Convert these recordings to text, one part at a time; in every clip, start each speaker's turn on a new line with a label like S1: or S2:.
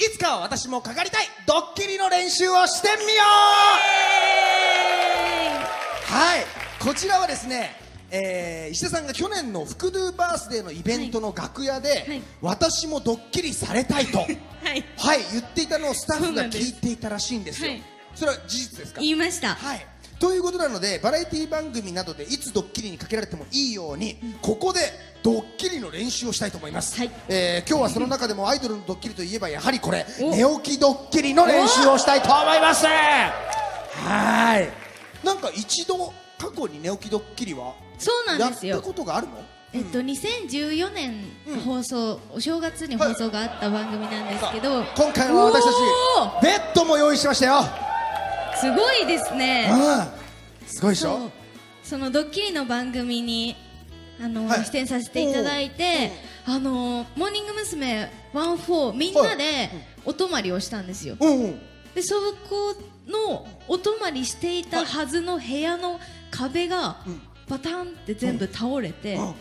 S1: いつかは私もかかりたいドッキリの練習をしてみよう。はい。こちらはですね、えー石田さんが去年の福ドゥバースデーのイベントの楽屋で、
S2: はい。
S1: 私もドッキリされたいと。
S2: はい。
S1: はい。言っていたのをスタッフが聞いていたらしいんですよ。
S2: はい。
S1: それは事実ですか？
S2: 言いました。
S1: はいということなのでバラエティ番組などでいつドッキリにかけられてもいいように、ここでドッキリの練習をしたいと思います、
S2: はい。
S1: えー今日はその中でもアイドルのドッキリといえばやはりこれ
S2: お。
S1: 寝起きドッキリの練習をしたいと思います。はい。なんか一度過去に寝起きドッキリは
S2: そうなん
S1: やっ
S2: ですよ。
S1: たことがあるの？
S2: えっと、2014年放送、お正月に放送があった番組なんですけど、
S1: 今回は私た
S2: お
S1: ちベッドも用意しましたよ。
S2: ーすごいですね。
S1: うん。すごいでしょ？
S2: そのドッキリの番組にあの、
S1: はい。
S2: 出演させていただいて、あのモーニング娘。14みんなでお泊まりをしたんですよ、でそこのお泊まりしていたはずの部屋の壁が
S1: うん。
S2: バタンって全部倒れて、
S1: うん。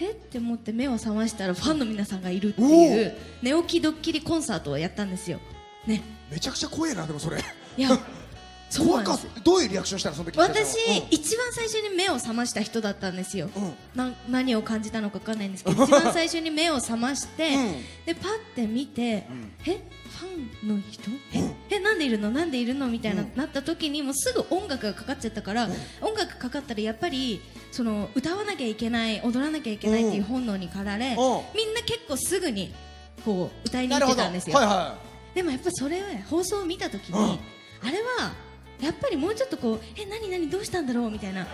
S2: え？って思って目を覚ましたらファンの皆さんがいるっていう寝起きドッキリコンサートをやったんですよ。ね。
S1: めちゃくちゃ怖えなでもそれ。
S2: いや
S1: 怖かった。どういうリアクションしたのその時
S2: 私、
S1: うん。
S2: 一番最初に目を覚ました人だったんですよ、
S1: うん。
S2: な何を感じたのか分かんないんですけど 一番最初に目を覚まして、
S1: うん。
S2: でパッて見て、
S1: ん。
S2: えファンの人？え,、えなんでいるの？なんでいるの？みたいな、
S1: うん。
S2: なった時にもうすぐ音楽がかかっちゃったから、音楽かかったらやっぱりその歌わなきゃいけない踊らなきゃいけないっていう本能に駆られ、
S1: うん。
S2: みんな結構すぐにこう歌いに行ってたんですよ、
S1: はいは
S2: でもやっぱそれを放送を見た時に、
S1: うん。
S2: あれはやっぱりもうちょっとこうえ何何？どうしたんだろう？みたいな。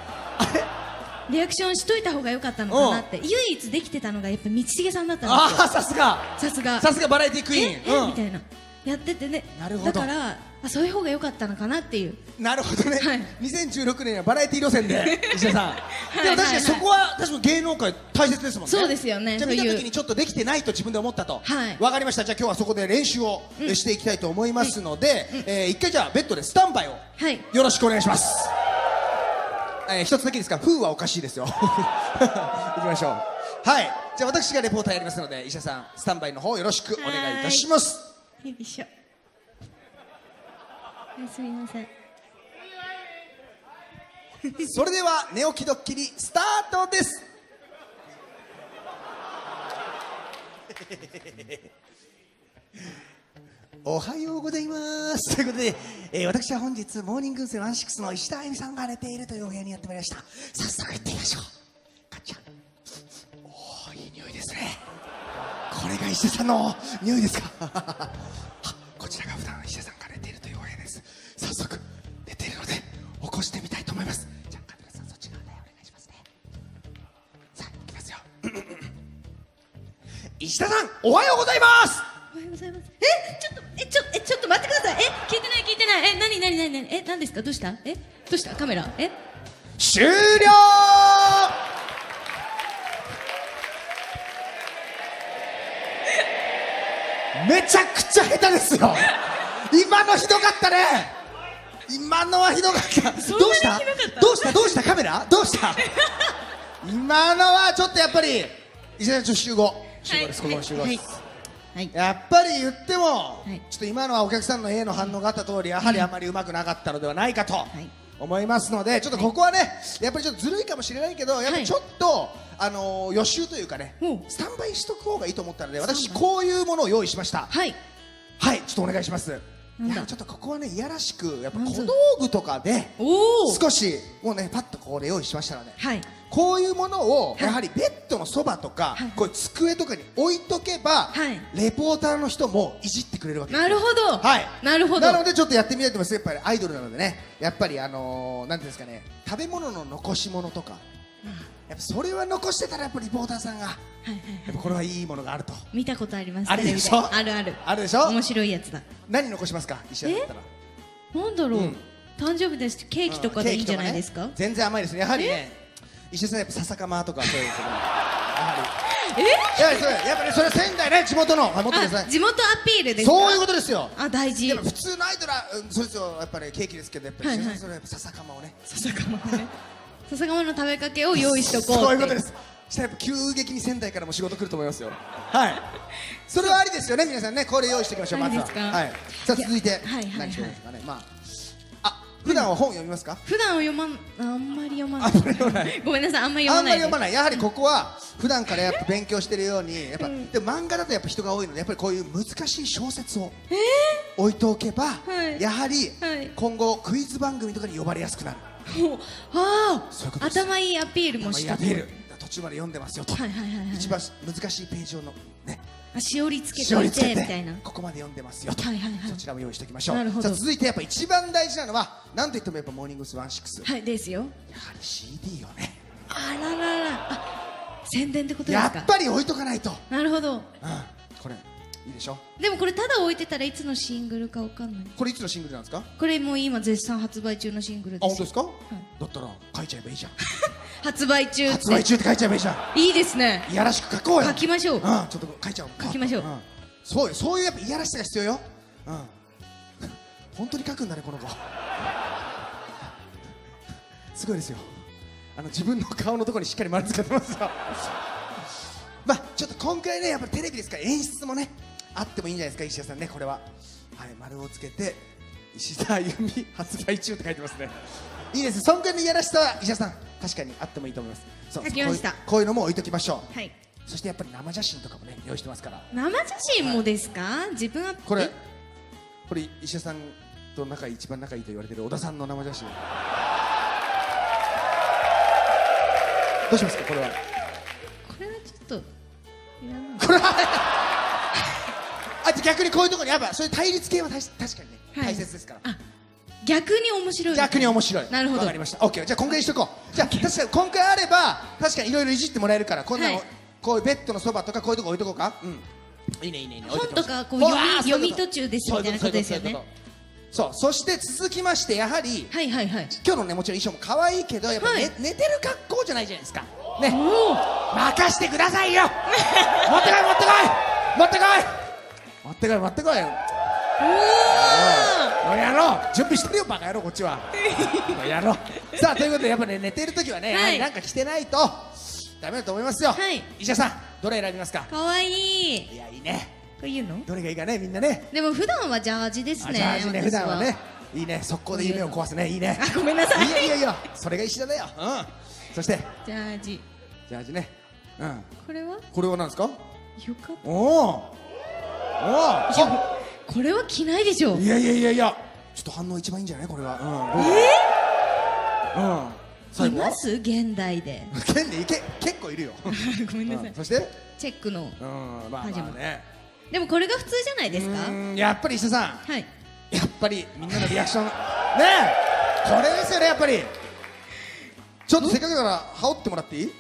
S2: リアクションしといた方が良かったのかなって。唯一できてたのがやっぱ道重さんだったんですよ。
S1: ああさすが。
S2: さすが。
S1: さすがバラエティクイ
S2: え
S1: ーン。
S2: え？みたいなやっててね。
S1: なるほど。
S2: だからあそういう方が良かったのかなっていう。
S1: うんなるほどね。
S2: はい。
S1: 2016年はバラエティ路線で 石田さん。
S2: い。
S1: でも確か
S2: はい
S1: にそこは確かに芸能界大切ですもんね。
S2: そうですよね。
S1: じゃあ見た時にちょっとできてないと自分で思ったと。
S2: はい。
S1: わかりました。じゃあ今日はそこで練習をえしていきたいと思いますのでえー一回じゃあベッドでスタンバイを
S2: はい。
S1: よろしくお願いします。えー、一つだけいいですか、風はおかしいですよ。行きましょう。はい、じゃあ私がレポーターやりますので、医者さん、スタンバイの方よろしくお願いいたします。
S2: よいしょはいすみません
S1: それでは寝起きドッキリスタートです。おはようございます。ということで、えー私は本日、モーニング娘。16の石田あゆみさんが寝ているというお部屋にやってまいりました。早速行ってみましょう。ガチャ。おー、これが石田さんの匂いですか？あ こちらが普段石田さんが寝ているというお部屋です。早速、寝ているので、起こしてみたいと思います。じゃあ、カメラさん、そっち側でお願いしますね。さあ、行きますよ。石田さん、おはようございます
S2: おはようございます。え、ちょっと、え、ちょ、え、ちょっと待ってください。え、聞いてない、聞いてない。え、なになになになにえ、何ですか？どうした？え、どうした？カメラ？え？
S1: 終了めちゃくちゃ下手ですよ。今のひどかったね。今のはひどかった。どうした？
S2: ひど
S1: うした？どうした？カメラ？どうした？今のはちょっとやっぱり伊勢ちょ集合。集合です、ここの集合
S2: はい。
S1: です、。
S2: はい。
S1: やっぱり言っても、
S2: はい。
S1: ちょっと今のはお客さんの A の反応があった通りやはりあまりうまくなかったのではないかと。
S2: い
S1: 思いますのでちょっとここはねやっぱりちょっとずるいかもしれないけどやっぱりちょっと、あのー予習というかね
S2: うん。
S1: スタンバイしとく方がいいと思ったので私こういうものを用意しました。
S2: はい。
S1: はいちょっとお願いします。
S2: なんだ？
S1: やちょっとここはねいやらしくやっぱ小道具とかで
S2: おお。
S1: 少しもうねパッとこれ用意しましたので
S2: はい。
S1: こういうものを
S2: はい。
S1: やはりベッドのそばとか、
S2: はい。
S1: こういう机とかに置いとけば、
S2: はい。
S1: レポーターの人もいじってくれるわけですよ。
S2: なるほど。
S1: はい。
S2: なるほど。
S1: なのでちょっとやってみたいと思います。やっぱりアイドルなのでね。やっぱりあのー、なんていうんですかね。食べ物の残し物とか。やっぱそれは残してたらやっぱリポーターさんがや
S2: はいはいはい。
S1: っぱこれはいいものがあると。
S2: 見たことあります。
S1: あるでしょ？
S2: あるある。
S1: あるでしょ？
S2: 面白いやつだ。
S1: 何残しますか？石田だったら。
S2: なんだろう。
S1: うん。
S2: 誕生日です。しケーキとかでいいんじゃないですか？
S1: ケーキと。ね。全然甘いですね。やはりね。石田さんやっぱ笹かまとかそういうで。すよねやそれやっぱねそれ仙台ね地元の。はい持ってください。
S2: あ地元アピールですか？
S1: そういうことですよ。
S2: あ大事。
S1: でも。普通のアイドルはうんそうですよ。やっぱりケーキですけどやっぱり
S2: はいはい。
S1: それはやっぱ笹かまをね。
S2: 笹かまね。笹かまの食べかけを用意しとこう。
S1: そういうことです。したらやっぱ急激に仙台からも仕事来ると思いますよ。はい。それはありですよね皆さんね。これ用意しておきましょうまずは。はい。さあ続いて
S2: いやはいはいはい。
S1: 何しようですかねまあ。あ普段は本読みますか？
S2: 普段は読まんあんまり読まない。ごめんなさいあんまり
S1: あんま
S2: 読まない
S1: り読まない。やはりここは普段からやっぱ勉強してるようにやっぱ、でも漫画だとやっぱ人が多いのでやっぱりこういう難しい小説を置いておけば、
S2: はい。
S1: やはり
S2: はい。
S1: 今後クイズ番組とかに呼ばれやすくなる。
S2: ああ頭いいアピールもした
S1: まあやってる途中まで読んでますよと、
S2: はいはいはいはい
S1: 一番難しいページをのね
S2: あしおりつけ
S1: て
S2: てみたいな。
S1: ここまで読んでますよと、
S2: はいはいはい。
S1: そちらも用意しておきましょう。さあ続いてやっぱ一番大事なのはなんといってもやっぱモーニングスワンシックス。や
S2: はいですよ。
S1: はり CD をね。
S2: あららら。あ宣伝ってことで
S1: や
S2: すか？
S1: っぱり置いとかないと、うん、
S2: なるほど。
S1: これいいでしょ？
S2: でもこれただ置いてたらいつのシングルかわかんない。
S1: これいつのシングルなんですか？
S2: これもう今絶賛発売中のシングル
S1: あ
S2: ですよ。
S1: 本当ですか、だったら書いちゃえばいいじゃん。
S2: 発売中
S1: 発売中って書いちゃえばいいじゃん。
S2: いいですね。
S1: いやらしく書こうよ。
S2: 書きましょう。
S1: うん、ちょっと書いちゃおう。
S2: 書きましょう。ん。
S1: そうよそういうやっぱいやらしさが必要よ。うん。本当に書くんだねこの子。すごいですよあの自分の顔のところにしっかり丸使ってますよ。まあちょっと今回ねやっぱりテレビですから演出もねあってもいいんじゃないですか石田さんねこれは。はい丸をつけて石田あゆみ発売中って書いてますね。いいですそんぐらいのいやらしさは石田さん確かにあってもいいと思います。そう。
S2: 書きました。
S1: こういうこういうのも置いときましょう。
S2: はい。
S1: そしてやっぱり生写真とかもね用意してますから。
S2: 生写真もですか？自分は
S1: これ
S2: え？
S1: これ石田さんと仲いい一番仲いいと言われてる小田さんの生写真どうしますかこれは。
S2: これはちょっと
S1: これは あ逆にこういうところにやっぱそういう対立系は確かにね、
S2: はい。
S1: 大切ですから。
S2: あ逆に面白い。
S1: 逆に面白い。
S2: なるほど。
S1: わかりました。OK じゃあ今回にしとこう。じゃあ確かに今回あれば確かにいろいろいじってもらえるからこんなの、
S2: はい。
S1: こういうベッドのそばとかこういうとこ置いとこうか。うん。いいねいいねいいね。
S2: 本とかこう読み読み途中ですみたいなことですよね
S1: そうそして続きましてやはり
S2: はいはいはい。
S1: 今日のねもちろん衣装も可愛いけどやっぱ、ね
S2: はい。
S1: 寝てる格好じゃないじゃないですか。ね。
S2: おお
S1: 任してくださいよ。持ってこい持ってこい持ってこい。持ってこい持ってこいおいやろう。準備してるよバカ野郎こっちは。やろう。さあということでやっぱね寝てる時はね、
S2: はい。
S1: なんか着てないとダメだと思いますよ、
S2: はい。
S1: 石田さんどれ選びますか？
S2: かわいい。
S1: いやいいね
S2: これ言うの？
S1: どれがいいかねみんなね。
S2: でも普段はジャージですね
S1: あジャージね
S2: 私
S1: 普段はね。いいね速攻で夢を壊すねいいね。
S2: あごめんなさい。
S1: いやいやいやそれが石田だよ。うん。そして。
S2: ジャージ。
S1: ジャージね。うん。
S2: これは？
S1: これは何ですか？
S2: よかっ
S1: おおおお
S2: これは着ないでしょ。
S1: いやいやいやいや。ちょっと反応一番いいんじゃない？これは。うん。え？うん。
S2: います？現代で。
S1: ケンでいけ結構いるよ。
S2: ごめんなさい。
S1: うん。そして？
S2: チェックの
S1: うん。まあまあね
S2: でもこれが普通じゃないですか？
S1: やっぱり石田さん
S2: はい。
S1: やっぱりみんなのリアクションねえこれですよねやっぱり。ちょっとせっかくだから羽織ってもらっていい？いい？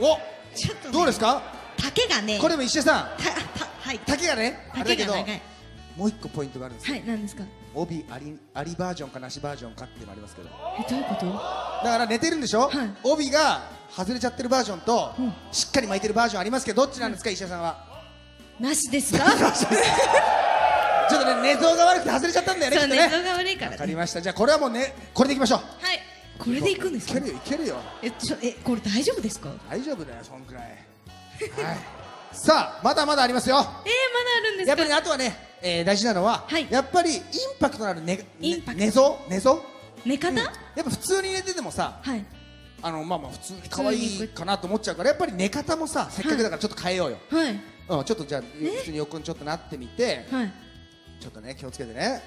S1: お
S2: ちょっとね
S1: どうですか？
S2: 丈がね
S1: これも石田さん
S2: はい。
S1: 丈がねあれだけどもう一個ポイントがあるんですよ。
S2: はい何ですか？
S1: 帯ありありバージョンかなしバージョンかっていうのありますけど。
S2: えどういうこと？
S1: だから寝てるんでしょ、
S2: はい。
S1: 帯が外れちゃってるバージョンと、
S2: うん。
S1: しっかり巻いてるバージョンありますけどどっちなんですか、石田さんは？
S2: なしですか？
S1: ちょっとね寝相が悪くて外れちゃったんだよね
S2: そう
S1: とね。
S2: 寝相が悪いから
S1: わ
S2: ね
S1: かりました。じゃあこれはもうねこれでいきましょう。
S2: はい。これでいくんですか？
S1: いけるよいけるよ。
S2: えちょえこれ大丈夫ですか？
S1: 大丈夫だよそんくらい。はい。さあまだまだありますよ。
S2: えー、まだあるんですか？
S1: やっぱりねあとはね、えー大事なのは、
S2: はい。
S1: やっぱりインパクトのある寝
S2: インパクト。
S1: 寝相？寝相？
S2: 寝方、
S1: うん。やっぱ普通に寝ててもさ
S2: はい。
S1: あのまあまあ普通に可愛いかなと思っちゃうからやっぱり寝方もさせっかくだからちょっと変えようよ、
S2: はい。
S1: うん、ちょっとじゃあ普通に横にちょっとなってみて
S2: はい。
S1: ちょっとね気をつけてね。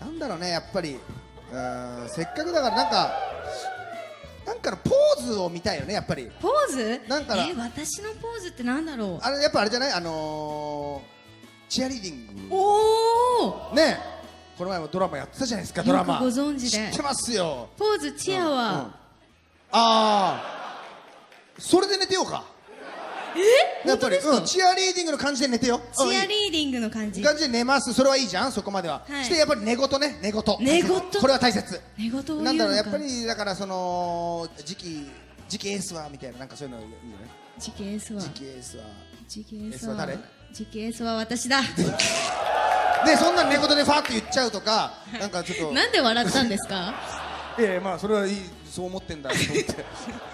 S1: なんだろうねやっぱりうーんせっかくだからなんかなんかのポーズを見たいよねやっぱり。
S2: ポーズ？
S1: なんか
S2: え私のポーズってなんだろ
S1: あれやっぱあれじゃない？あのー、チアリーディン
S2: う
S1: グ。
S2: おお
S1: ねこの前もドラマやってたじゃないですかドラマ。
S2: ご存知で。
S1: 知ってますよ。
S2: ポーズチア
S1: うんうん。
S2: は、
S1: ああそれで寝てようか。
S2: え？
S1: やっぱり、
S2: 本当ですか？
S1: うん、チアリーディングの感じで寝てよ。
S2: チアリーディングの感じ。
S1: 感じで寝ます。それはいいじゃんそこまでは、
S2: はい。
S1: してやっぱり寝言ね。寝言。
S2: 寝言？
S1: これは大切。
S2: 寝言
S1: なんだろうやっぱりだからその時期時期エースはみたいななんかそういうのいいよね。
S2: 時期エースは。
S1: 時期エースは。
S2: 時期エースは。
S1: エースは誰？
S2: 時期エースは私だ。
S1: でそんな寝言でファーって言っちゃうとか なんかちょっと。
S2: なんで笑ったんですか？
S1: いやいやまあそれはいいそう思ってんだと思って。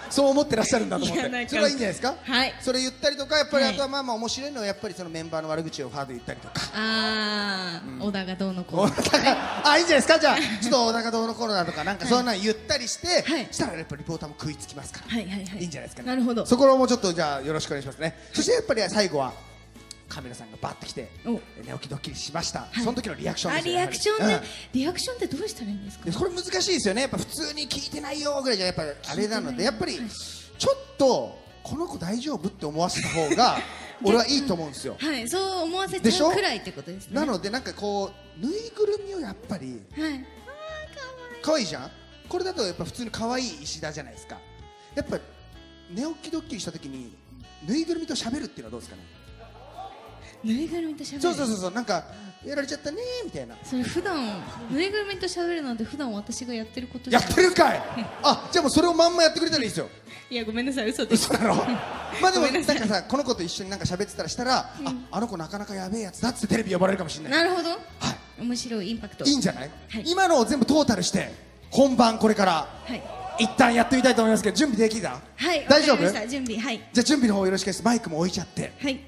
S1: そう思ってらっしゃるんだと思って。それはいいんじゃないですか？
S2: はい。
S1: それ言ったりとかやっぱり
S2: はい。
S1: あとはまあまあ面白いのはやっぱりそのメンバーの悪口をファーで言ったりとか。
S2: あー、小田がどうのこうの
S1: あいいんじゃないですか？じゃあちょっとお腹どうのこうのだとかなんかそんなの言ったりして、
S2: はい。
S1: したらやっぱりリポーターも食いつきますから、
S2: はいはいはい。
S1: いいんじゃないですかね。
S2: なるほど。
S1: そこもちょっとじゃあよろしくお願いしますね。そしてやっぱり最後はカメラさんがバッと来て
S2: お。
S1: 寝起きドッキリしました、
S2: い。
S1: その時のリアクション
S2: あ
S1: ですよ
S2: リアクションで、
S1: やはり。
S2: リアクションってどうしたらいいんですか？
S1: これ難しいですよね。やっぱ普通に聞いてないよぐらいじゃやっぱあれなのでやっぱりちょっとこの子大丈夫って思わせた方が 俺はいいと思うんですよ。
S2: はいそう思わせちゃうくらいってことですね。
S1: なのでなんかこうぬいぐるみをやっぱり
S2: はい。
S1: 可愛いじゃん？これだとやっぱ普通に可愛い石田じゃないですか。やっぱ寝起きドッキリした時にぬいぐるみと喋るっていうのはどうですかね？
S2: ぬいぐるみと喋る。
S1: そうそうそうそうなんかやられちゃったねーみたいな。
S2: それ普段ぬいぐるみと喋るなんて普段私がやってることじ
S1: や
S2: ゃん
S1: ってるかい。あじゃあもうそれをまんまやってくれたらいいですよ。
S2: いやごめんなさい嘘です。
S1: 嘘だろ。まあでもなん
S2: ごめんなさい。
S1: かさこの子と一緒になんか喋ってたらしたら、ああの子なかなかやべえやつだっつってテレビ呼ばれるかもしれない。
S2: なるほど。
S1: は
S2: 面白いインパクト。
S1: いいいんじゃない、
S2: はい。
S1: 今のを全部トータルして本番これから
S2: はい。
S1: 一旦やってみたいと思いますけど準備できた？
S2: はい
S1: 大丈夫？
S2: わかりました準備。はい。
S1: じゃあ準備の方よろしくです。マイクも置いちゃって。
S2: はい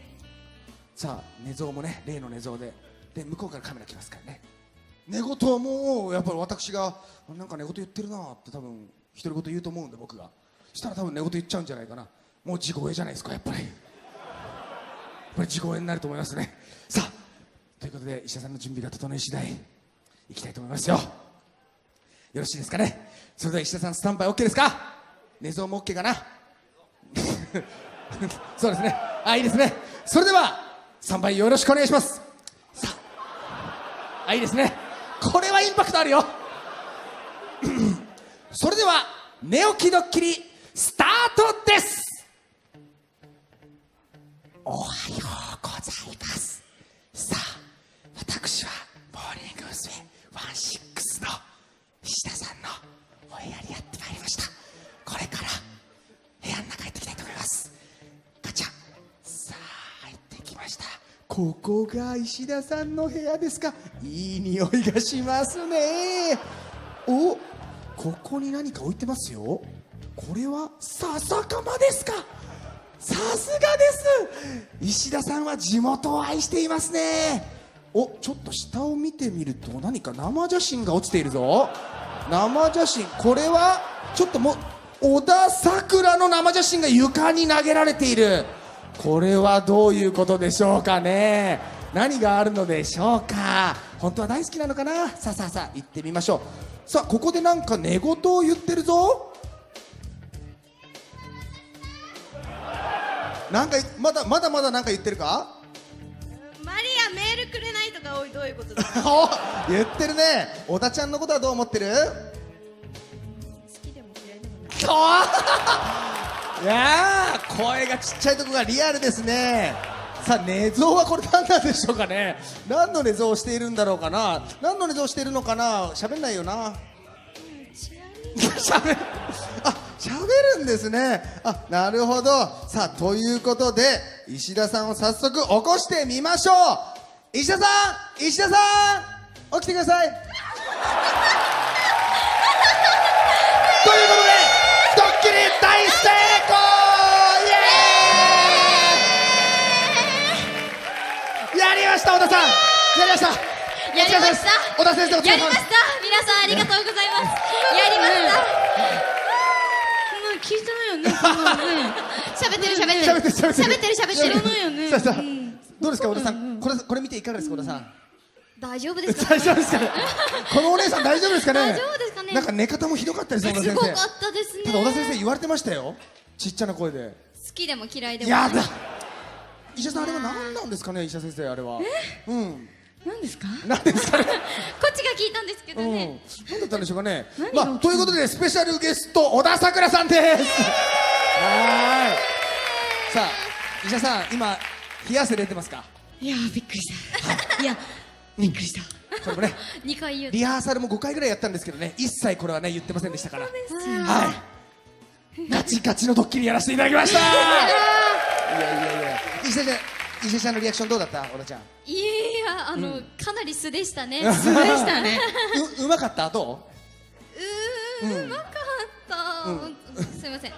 S1: さあ寝相もね例の寝相で。で向こうからカメラ来ますからね。寝言はもうやっぱり私がなんか寝言言ってるなって多分独り言言うと思うんで僕が。したら多分寝言言っちゃうんじゃないかな。もう地声じゃないですかやっぱり。やっぱり地声になると思いますね。さあということで石田さんの準備が整い次第いきたいと思いますよ。よろしいですかね。それでは石田さんスタンバイ OK ですか？寝相も OK かな？そうですね。あいいですね。それでは3倍よろしくお願いします。さあ。あいいですね。これはインパクトあるよ。それでは寝起きドッキリスタートです。おはようございます。さあ私はモーニング娘。16の石田さんのここが石田さんの部屋ですか？いい匂いがしますね。おここに何か置いてますよ。これは笹かまですか？さすがです。石田さんは地元を愛していますね。おちょっと下を見てみると何か生写真が落ちているぞ。生写真。これはちょっともう小田さくらの生写真が床に投げられている。これはどういうことでしょうかね。何があるのでしょうか。本当は大好きなのかな。さあさあさあ行ってみましょう。さあここでなんか寝言を言ってるぞ。なんかまだまだまだなんか言ってるか？
S2: マリアメールくれないとかおいどういうことだ？
S1: お言ってるね。小田ちゃんのことはどう思ってる？
S2: 好きでも嫌いでもない
S1: いやー声がちっちゃいとこがリアルですね。さあ寝相はこれ何なんでしょうかね。何の寝相をしているんだろうかな。何の寝相をしているのかな。喋んないよな。喋る。あ喋るんですね。あなるほど。さあということで石田さんを早速起こしてみましょう。石田さん石田さん起きてください。ということでました小田さん。やりました。
S2: やりました。
S1: 小田先生お疲れ様です。
S2: やりました。皆さんありがとうございます。やりました。聞いてないよね喋ってる喋ってる。
S1: 喋ってる喋ってる。
S2: 知らないよね。
S1: さあさあ。
S2: うん。
S1: どうですか小田さん？これこれ見ていかがですか小田さん？
S2: 大丈夫ですか
S1: 大丈夫ですかね？このお姉さん大丈夫ですかね？
S2: 大丈夫ですかね？
S1: なんか寝方もひどかったですよ小田先生。
S2: すごかったですね。
S1: ただ小田先生言われてましたよ。ちっちゃな声で。
S2: 好きでも嫌いでも
S1: やだ医者さんあれは何なんですかね医者先生あれは。うん。
S2: 何ですか？
S1: 何ですかね？
S2: こっちが聞いたんですけど
S1: うん。
S2: ね、
S1: 何だったんでしょうかね？まあということでスペシャルゲスト小田さくらさんです。はーい。さあ医者さん今冷や汗出てますか？
S2: いやーびっくりした。い。やびっくりした。
S1: これもね
S2: 2回言う
S1: リハーサルも5回ぐらいやったんですけどね一切これはね言ってませんでしたから。
S2: は
S1: はい。ガチガチのドッキリやらせていただきました。いやいやいや石田ちゃん石井ちゃんのリアクションどうだった？小田ちゃん。
S3: いやいやあの、かなり素でしたね。
S2: 素でしたね。
S1: ううまかった？ど
S3: う？ーん。うまかった、すいません